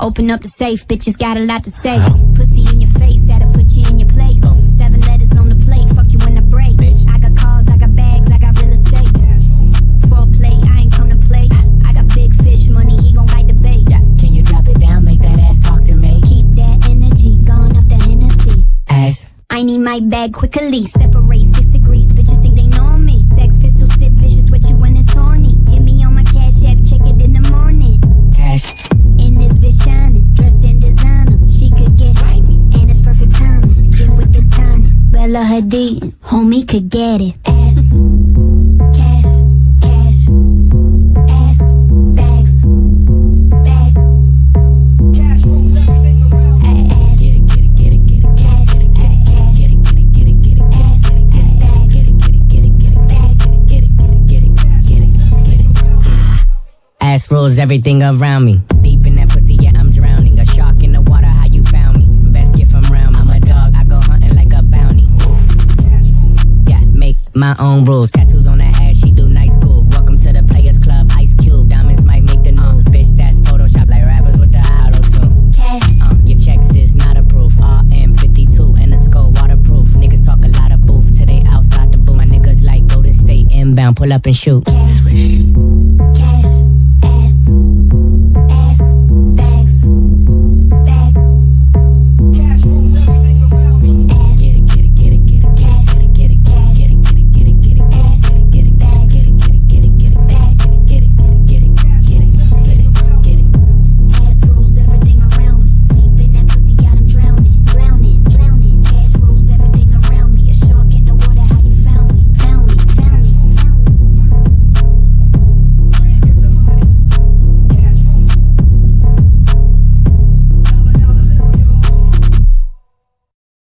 Open up the safe, bitches got a lot to say. Pussy in your face, had to put you in your place. Oh. Seven letters on the plate, fuck you when I break. I got cars, I got bags, I got real estate. Foreplay, I ain't come to play. I got big fish money, he gon' bite the bait. Can you drop it down, make that ass talk to me? Keep that energy, going up the Hennessy. Ass. I need my bag quickly. Separate Bella Hadid, homie could get it. Ass, Ass rules everything around me. My own rules. Tattoos on that ass, she do night school. Welcome to the Players Club, Ice Cube. Diamonds might make the news. Bitch, that's Photoshop like rappers with the auto tune. Cash, Uh, your checks is not approved. RM52 in the skull, waterproof. Niggas talk a lot of booth till they outside the booth. My niggas like Golden State inbound, pull up and shoot. cash,